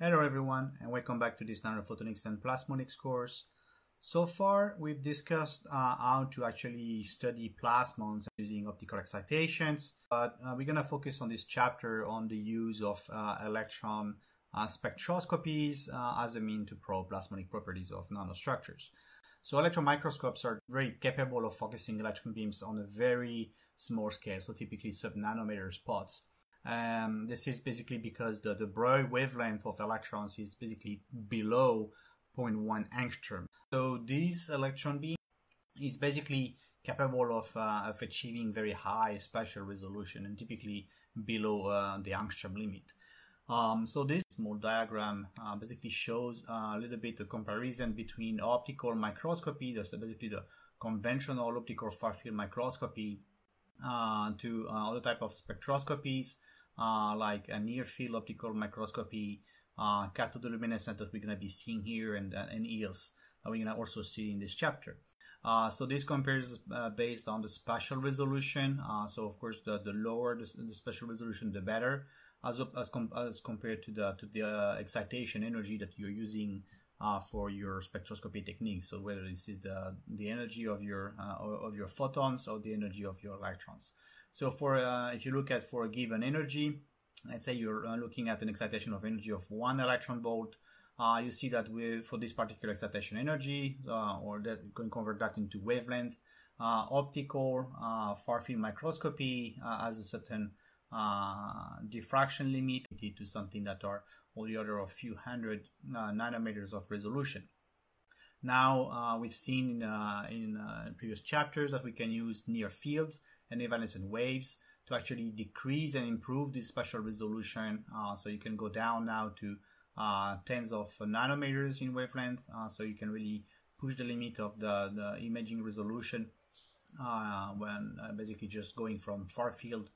Hello everyone and welcome back to this nanophotonics and plasmonics course. So far we've discussed uh, how to actually study plasmons using optical excitations, but uh, we're going to focus on this chapter on the use of uh, electron uh, spectroscopies uh, as a mean to probe plasmonic properties of nanostructures. So electron microscopes are very capable of focusing electron beams on a very small scale, so typically sub-nanometer spots. Um, this is basically because the, the Broglie wavelength of electrons is basically below 0.1 angstrom. So this electron beam is basically capable of, uh, of achieving very high spatial resolution and typically below uh, the angstrom limit. Um, so this small diagram uh, basically shows uh, a little bit the comparison between optical microscopy, that's basically the conventional optical far field microscopy, uh, to uh, other type of spectroscopies uh, like a near field optical microscopy, uh, cathodoluminescence that we're going to be seeing here, and, uh, and EELS that we're going to also see in this chapter. Uh, so this compares uh, based on the spatial resolution. Uh, so of course, the, the lower the, the spatial resolution, the better, as as, com- as compared to the to the uh, excitation energy that you're using uh, for your spectroscopy technique. So whether this is the the energy of your uh, of your photons or the energy of your electrons. So for uh, if you look at for a given energy, let's say you're uh, looking at an excitation of energy of one electron volt. Uh, you see that we for this particular excitation energy, uh, or that you can convert that into wavelength. Uh, optical uh, far field microscopy has a certain diffraction limit to something that are on the order of a few hundred nanometers of resolution. Now uh, we've seen in, uh, in uh, previous chapters that we can use near fields and evanescent waves to actually decrease and improve this spatial resolution. Uh, so you can go down now to uh, tens of nanometers in wavelength. Uh, so you can really push the limit of the, the imaging resolution when basically just going from far field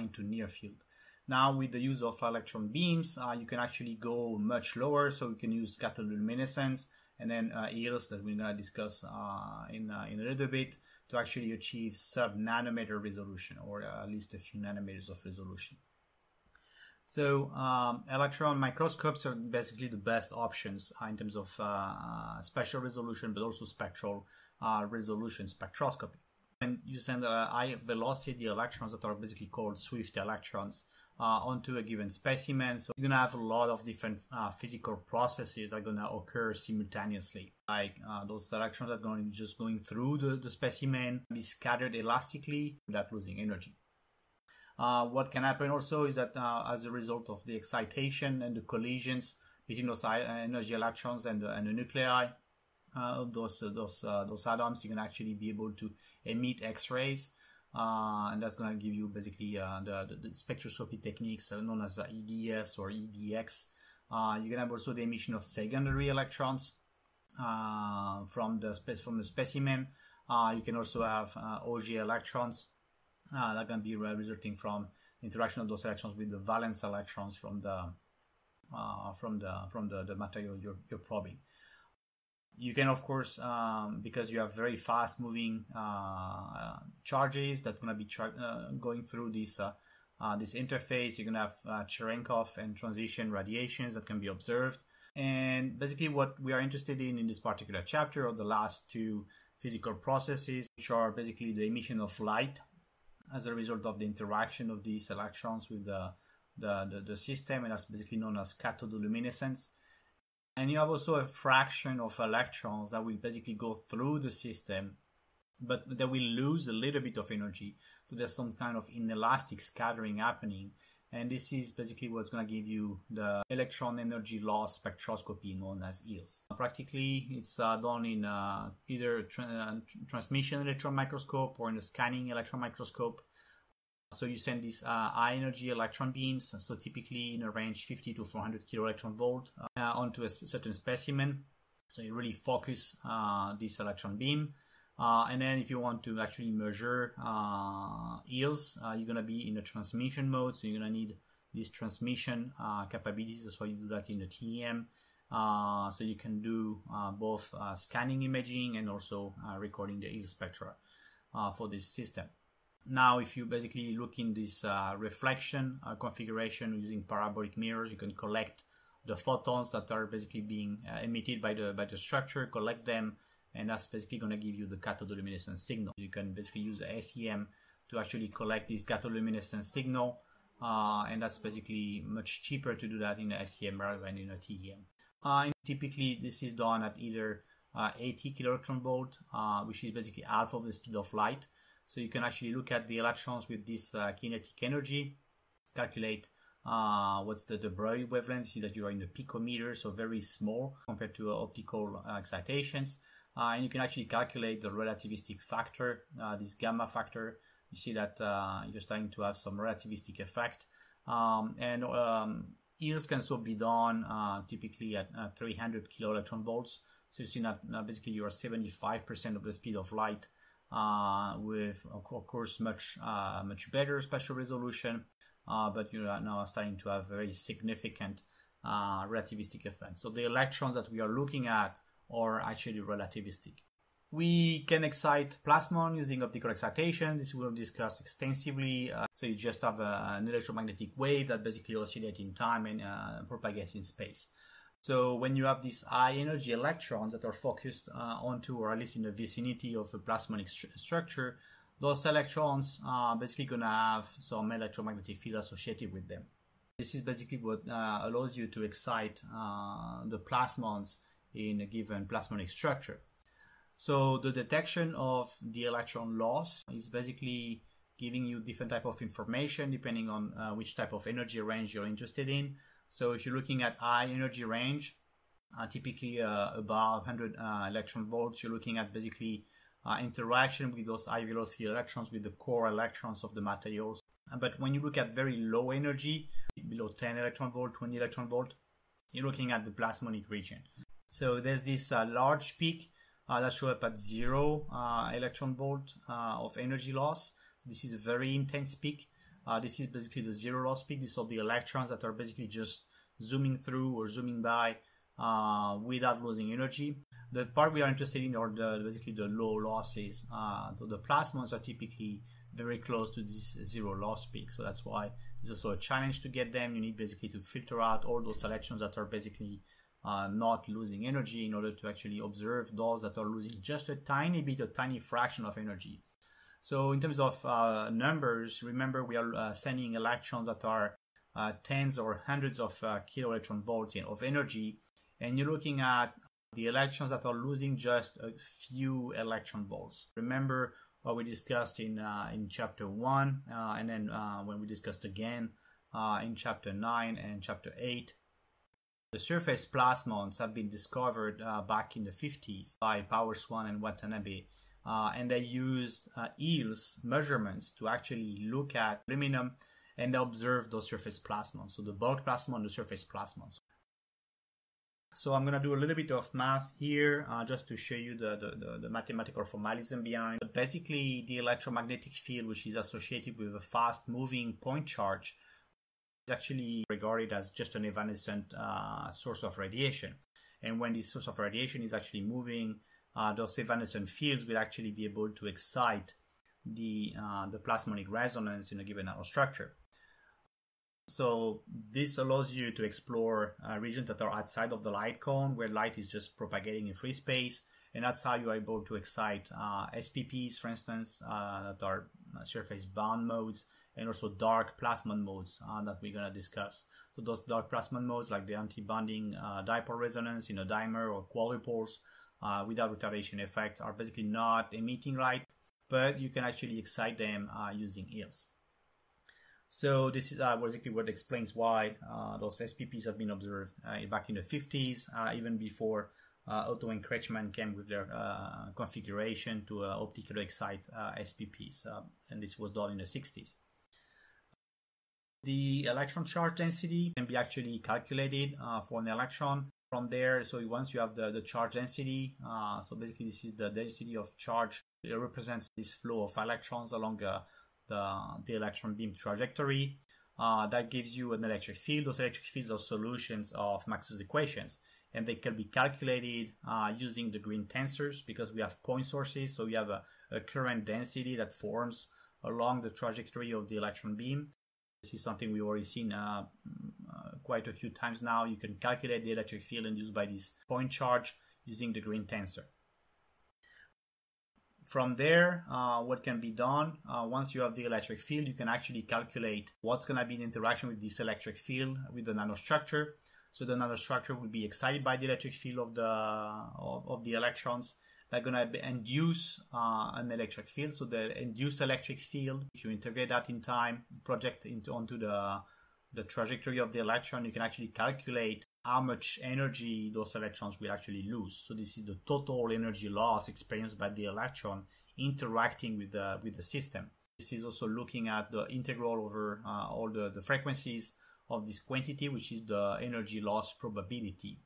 into near field. Now with the use of electron beams, you can actually go much lower. So you can use cathodoluminescence and then uh, EELS that we're gonna discuss uh, in uh, in a little bit to actually achieve sub nanometer resolution or uh, at least a few nanometers of resolution. So um, electron microscopes are basically the best options uh, in terms of uh, spatial resolution, but also spectral resolution spectroscopy. And you send high velocity electrons that are basically called swift electrons uh, onto a given specimen. So you're gonna have a lot of different uh, physical processes that are gonna occur simultaneously. Like uh, those electrons are going just going through the, the specimen, be scattered elastically without losing energy. Uh, what can happen also is that uh, as a result of the excitation and the collisions between those energy electrons and the, and the nuclei uh, of those those those atoms, you can actually be able to emit X-rays uh, and that's going to give you basically uh, the, the, the, spectroscopy techniques known as EDS or EDX. Uh, you can have also the emission of secondary electrons uh, from the from the specimen. Uh, you can also have uh, Auger electrons that can be resulting from interaction of those electrons with the valence electrons from the from the from the, the material you're, you're probing. You can, of course, um, because you have very fast moving uh, charges that going to be uh, going through this uh, uh, this interface. You're going to have uh, Cherenkov and transition radiations that can be observed. And basically, what we are interested in in this particular chapter are the last two physical processes, which are basically the emission of light as a result of the interaction of these electrons with the the, the, the system, and that's basically known as cathodoluminescence. And you have also a fraction of electrons that will basically go through the system, but they will lose a little bit of energy. So there's some kind of inelastic scattering happening. And this is basically what's going to give you the electron energy loss spectroscopy known as EELS. Practically, it's uh, done in uh, either tra- uh, transmission electron microscope or in a scanning electron microscope. So you send these uh, high energy electron beams, so typically in a range 50 to 400 kilo electron volt, uh, onto a certain specimen. So you really focus uh, this electron beam. Uh, and then if you want to actually measure uh, EELS, uh, you're going to be in a transmission mode. So you're going to need these transmission capabilities. That's why you do that in the TEM. so you can do both scanning imaging and also recording the EELS spectra for this system. Now, if you basically look in this uh, reflection uh, configuration using parabolic mirrors, you can collect the photons that are basically being uh, emitted by the by the structure, collect them, and that's basically going to give you the cathodoluminescent signal. You can basically use SEM to actually collect this cathodoluminescent signal, uh, and that's basically much cheaper to do that in a SEM rather than in a TEM. Uh, typically, this is done at either uh, 80 kiloelectron volt, which is basically half of the speed of light. So you can actually look at the electrons with this uh, kinetic energy, calculate uh, what's the, the Broglie wavelength. You see that you are in the picometer, so very small compared to optical uh, excitations. Uh, and you can actually calculate the relativistic factor, uh, this gamma factor. You see that uh, you're starting to have some relativistic effect. Um, and um, can also be done uh, typically at 300 kilo electron volts. So you see that basically you are 75% of the speed of light with, of course, much much better spatial resolution uh, but you are now starting to have very significant uh, relativistic effects. So the electrons that we are looking at are actually relativistic. We can excite plasmon using optical excitation. This we'll discuss extensively. Uh, so you just have a, an electromagnetic wave that basically oscillates in time and uh, propagates in space. So when you have these high energy electrons that are focused uh, onto, or at least in the vicinity of a plasmonic st- structure, those electrons are basically going to have some electromagnetic field associated with them. This is basically what uh, allows you to excite uh, the plasmons in a given plasmonic structure. So the detection of the electron loss is basically giving you different type of information depending on uh, which type of energy range you're interested in. So if you're looking at high energy range, uh, typically uh, above 100 uh, electron volts, you're looking at basically uh, interaction with those high velocity electrons with the core electrons of the materials. But when you look at very low energy, below 10 electron volt, 20 electron volt, you're looking at the plasmonic region. So there's this uh, large peak uh, that show up at zero uh, electron volt of energy loss. So this is a very intense peak. Uh, this is basically the zero loss peak. These are the electrons that are basically just zooming through or zooming by without losing energy the part we are interested in are the basically the low losses. Uh, so the plasmons are typically very close to this zero loss peak. So that's why it's also a challenge to get them. You need basically to filter out all those selections that are basically uh, not losing energy in order to actually observe those that are losing just a tiny bit, a tiny fraction of energy. So in terms of uh, numbers, remember we are uh, sending electrons that are uh, tens or hundreds of uh, kilo electron volts of energy, and you're looking at the electrons that are losing just a few electron volts. Remember what we discussed in uh, in chapter one, uh, and then when we discussed again in chapter nine and chapter eight. The surface plasmons have been discovered back in the 50s by Powell-Swan and Watanabe, uh, and they used EELS measurements to actually look at aluminum and observe those surface plasmons. So the bulk plasmon, the surface plasmons. So I'm going to do a little bit of math here uh, just to show you the, the, the, the, mathematical formalism behind. But basically, the electromagnetic field, which is associated with a fast moving point charge, is actually regarded as just an evanescent uh, source of radiation. And when this source of radiation is actually moving, uh, those evanescent fields will actually be able to excite the, uh, the plasmonic resonance in a given nanostructure. So this allows you to explore uh, regions that are outside of the light cone where light is just propagating in free space. And that's how you are able to excite uh, SPPs, for instance, uh, that are uh, surface bound modes and also dark plasmon modes uh, that we're going to discuss. So those dark plasmon modes like the anti-bonding dipole resonance, you know, dimer or quadrupoles without retardation effects are basically not emitting light, but you can actually excite them using EELS. So this is uh, basically what explains why uh, those SPPs have been observed uh, back in the 50s, uh, even before uh, Otto and Kretschmann came with their uh, configuration to optically excite SPPs, and this was done in the 60s. The electron charge density can be actually calculated for an electron from there. So once you have the, the charge density, so basically this is the density of charge. It represents this flow of electrons along a the, the electron beam trajectory. Uh, that gives you an electric field. Those electric fields are solutions of Maxwell's equations, and they can be calculated uh, using the green tensors because we have point sources. So we have a, a current density that forms along the trajectory of the electron beam. This is something we've already seen uh, uh quite a few times now. You can calculate the electric field induced by this point charge using the green tensor. From there, uh, what can be done uh, once you have the electric field, you can actually calculate what's going to be the interaction with this electric field with the nanostructure. So the nanostructure will be excited by the electric field of the of, of the electrons. They're going to induce uh, an electric field. So the induced electric field, if you integrate that in time, project into onto the the trajectory of the electron, you can actually calculate how much energy those electrons will actually lose. So this is the total energy loss experienced by the electron interacting with the with the system. This is also looking at the integral over uh, all the, the frequencies of this quantity, which is the energy loss probability.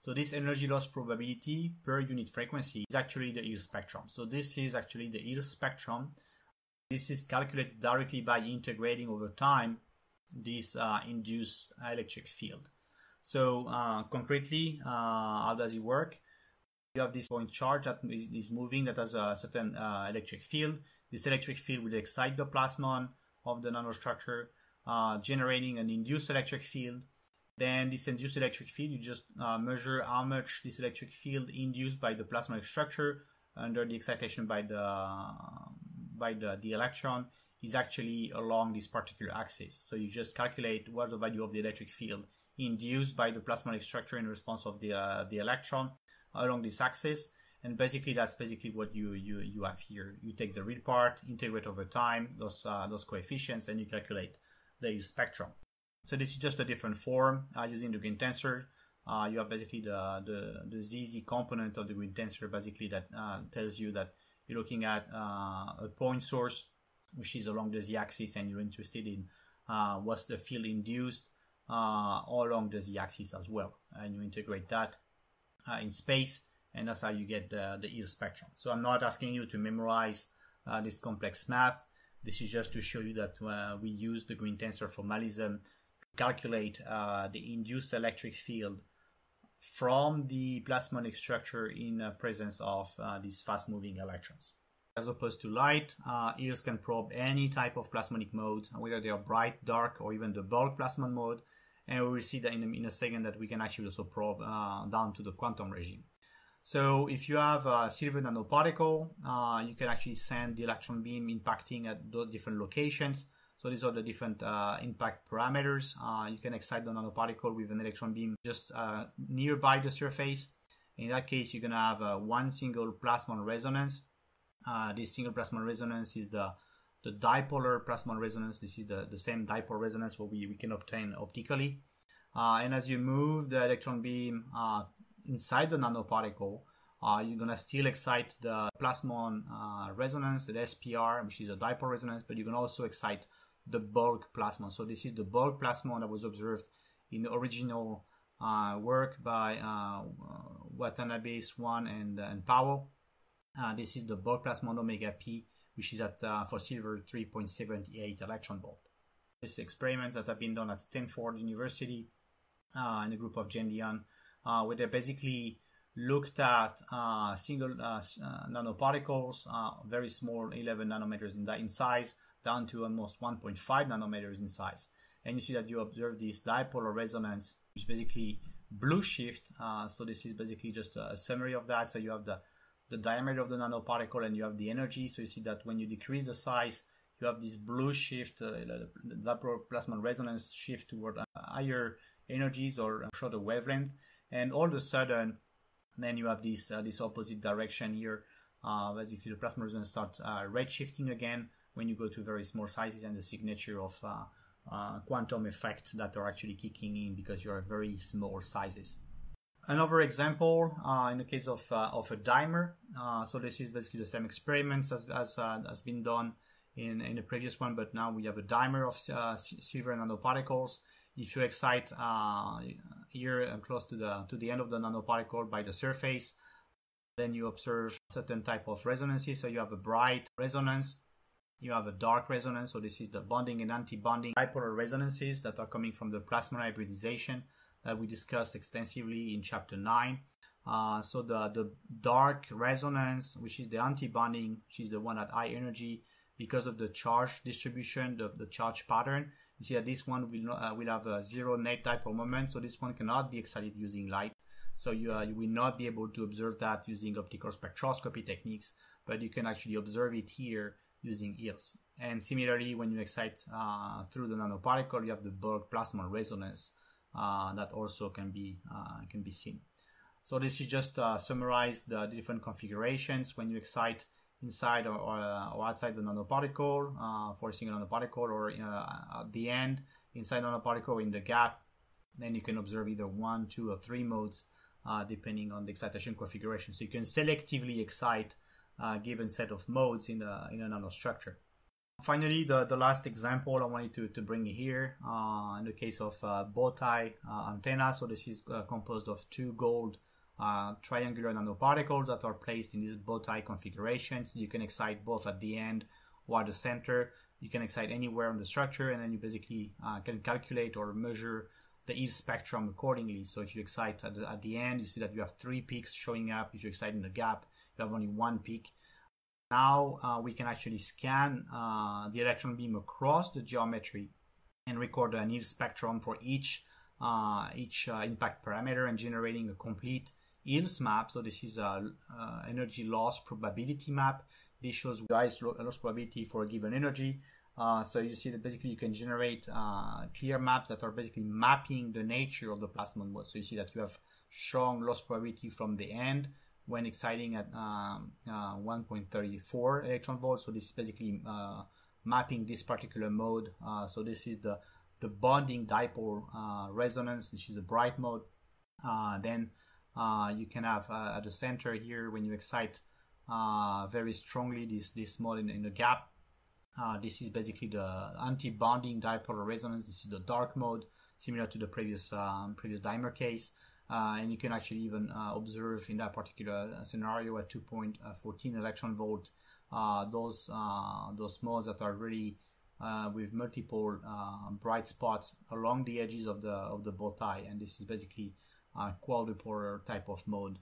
So this energy loss probability per unit frequency is actually the EELS spectrum. So this is actually the EELS spectrum. This is calculated directly by integrating over time this uh, induced electric field. So uh, concretely, uh, how does it work? You have this point charge that is moving that has a certain electric field. This electric field will excite the plasmon of the nanostructure, generating an induced electric field. Then this induced electric field, you just uh, measure how much this electric field induced by the plasmonic structure under the excitation by the by the, the electron is actually along this particular axis. So you just calculate what the value of the electric field induced by the plasmonic structure in response of the uh, the electron along this axis. And basically, that's basically what you, you, you have here. You take the real part, integrate over time those uh, those coefficients, and you calculate the spectrum. So this is just a different form uh, using the green tensor. Uh, you have basically the, the, the ZZ component of the green tensor, basically that uh, tells you that you're looking at uh, a point source, which is along the z-axis, and you're interested in uh, what's the field induced uh, all along the z-axis as well, and you integrate that in space, and that's how you get the, the EELS spectrum. So I'm not asking you to memorize this complex math. This is just to show you that we use the green tensor formalism to calculate uh, the induced electric field from the plasmonic structure in presence of uh, these fast moving electrons. As opposed to light, uh, can probe any type of plasmonic mode, whether they are bright, dark, or even the bulk plasmon mode. And we will see that in a, in a second that we can actually also probe uh, down to the quantum regime. So if you have a silver nanoparticle, uh, you can actually send the electron beam impacting at those different locations so these are the different uh, impact parameters. Uh, you can excite the nanoparticle with an electron beam just uh, nearby the surface. In that case, you're going to have uh, one single plasmon resonance. Uh, this single plasmon resonance is the, the dipolar plasmon resonance. This is the, the same dipole resonance what we, we can obtain optically. Uh, and as you move the electron beam inside the nanoparticle, you're going to still excite the plasmon resonance, the SPR, which is a dipole resonance, but you can also excite the bulk plasmon. So this is the bulk plasmon that was observed in the original uh, work by uh, Watanabe, Swan, and, uh, and Powell. Uh, this is the bulk plasmon omega p, which is at uh, for silver 3.78 electron volt. This experiments that have been done at Stanford University uh, in a group of Jen Dionne, where they basically looked at single nanoparticles, very small, 11 nanometers in, in size, down to almost 1.5 nanometers in size. And you see that you observe this dipolar resonance, which basically blue shift. Uh, so this is basically just a, summary of that. So you have the, the diameter of the nanoparticle and you have the energy. So you see that when you decrease the size, you have this blue shift, uh, the, plasmon resonance shift toward uh, higher energies or shorter wavelength. And all of a sudden, then you have this uh, this opposite direction here. Uh, basically, the plasma resonance starts uh, redshifting again when you go to very small sizes and the signature of uh, uh, quantum effect that are actually kicking in because you're very small sizes. Another example uh, in the case of, uh, of a dimer. Uh, so this is basically the same experiments as, as uh, has been done in, in the previous one, but now we have a dimer of silver nanoparticles. If you excite here close to the to the end of the nanoparticle by the surface, then you observe certain type of resonances. So you have a bright resonance you have a dark resonance, so this is the bonding and anti-bonding dipolar resonances that are coming from the plasmon hybridization that we discussed extensively in chapter 9. Uh, so the, the dark resonance, which is the anti-bonding, which is the one at high energy, because of the charge distribution, the, the charge pattern, You see that this one will not, uh, will have a zero net dipole moment, so this one cannot be excited using light. So you, uh, you will not be able to observe that using optical spectroscopy techniques, but you can actually observe it here using EELS. And similarly, when you excite uh, through the nanoparticle, you have the bulk plasmon resonance that also can be uh, can be seen. So this is just uh, summarize the different configurations when you excite inside or, or, uh, or outside the nanoparticle uh, for a single nanoparticle or uh, at the end inside nanoparticle in the gap. Then you can observe either one, two, or three modes uh, depending on the excitation configuration. So you can selectively excite a given set of modes in a, in a nanostructure. Finally, the, the last example I wanted to, to bring here uh, in the case of uh, bow tie antenna. So this is composed of two gold uh, triangular nanoparticles that are placed in this bow tie configurations. You can excite both at the end or at the center. You can excite anywhere on the structure, and then you basically uh, can calculate or measure the EELS spectrum accordingly. So if you excite at the, at the end, you see that you have three peaks showing up. If you excite in the gap, you have only one peak. Now uh, we can actually scan uh, the electron beam across the geometry and record an EELS spectrum for each uh, each uh, impact parameter and generating a complete EELS map. So this is a uh, energy loss probability map. This shows guys loss probability for a given energy. Uh, so you see that basically you can generate clear maps that are basically mapping the nature of the plasmon mode. So you see that you have strong loss probability from the end when exciting at um, uh, 1.34 electron volts. So this is basically uh, mapping this particular mode. Uh, so this is the the bonding dipole resonance, which is a bright mode. then uh, you can have uh, at the center here when you excite uh, very strongly this this mode in, in the gap. Uh, this is basically the anti-bonding dipolar resonance. This is the dark mode, similar to the previous um, previous dimer case. Uh, and you can actually even uh, observe in that particular scenario at 2.14 electron volt those those modes that are really with multiple bright spots along the edges of the of the bow tie, and this is basically a quadrupolar type of mode.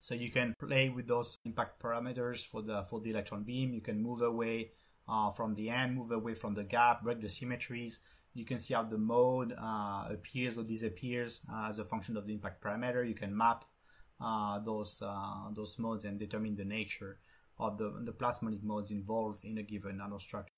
So you can play with those impact parameters for the for the electron beam. You can move away uh, from the end, move away from the gap, break the symmetries. You can see how the mode uh, appears or disappears uh, as a function of the impact parameter. You can map uh, those uh, those modes and determine the nature of the the plasmonic modes involved in a given nanostructure.